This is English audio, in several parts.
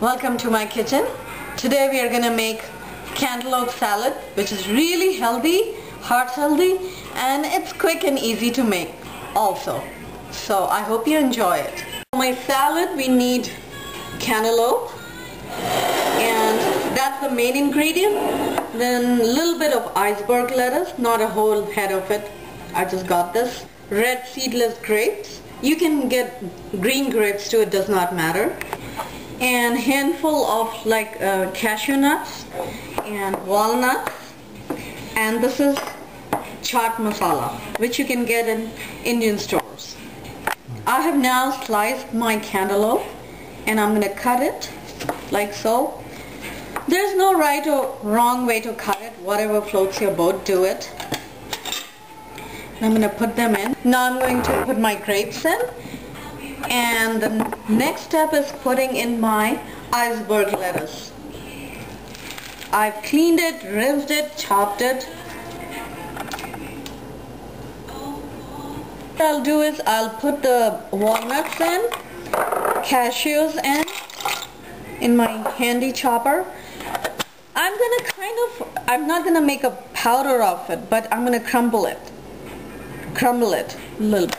Welcome to my kitchen. Today we are going to make cantaloupe salad which is really healthy, heart healthy and it's quick and easy to make also. So I hope you enjoy it. For my salad we need cantaloupe and that's the main ingredient. Then a little bit of iceberg lettuce, not a whole head of it. I just got this. Red seedless grapes. You can get green grapes too, it does not matter. And handful of like uh, cashew nuts and walnuts. And this is chaat masala, which you can get in Indian stores. I have now sliced my cantaloupe and I'm going to cut it like so. There's no right or wrong way to cut it. Whatever floats your boat, do it. I'm going to put them in. Now I'm going to put my grapes in. And the next step is putting in my iceberg lettuce. I've cleaned it, rinsed it, chopped it. What I'll do is I'll put the walnuts in, cashews in, in my handy chopper. I'm gonna kind of, I'm not gonna make a powder of it, but I'm gonna crumble it. Crumble it a little bit.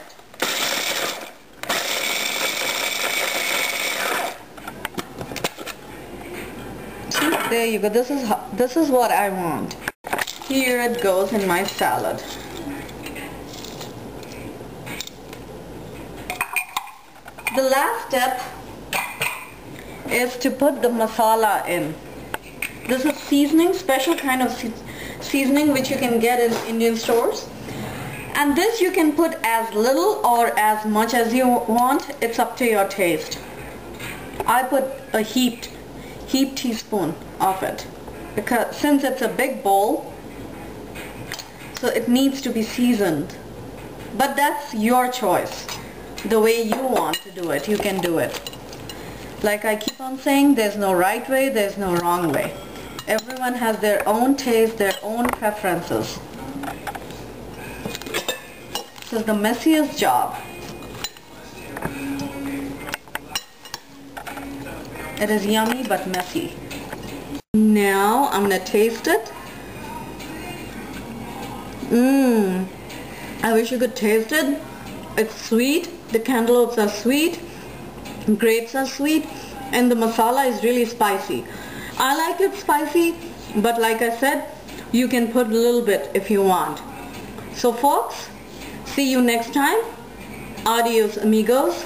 See, there you go. This is this is what I want. Here it goes in my salad. The last step is to put the masala in. This is seasoning, special kind of se seasoning which you can get in Indian stores. And this you can put as little or as much as you want. It's up to your taste. I put a heaped, heaped teaspoon of it. Because since it's a big bowl, so it needs to be seasoned. But that's your choice. The way you want to do it, you can do it. Like I keep on saying, there's no right way, there's no wrong way. Everyone has their own taste, their own preferences. This is the messiest job. It is yummy but messy. Now I'm going to taste it. Mmm. I wish you could taste it. It's sweet. The cantaloupes are sweet. Grapes are sweet. And the masala is really spicy. I like it spicy, but like I said, you can put a little bit if you want. So folks, see you next time. Adios amigos.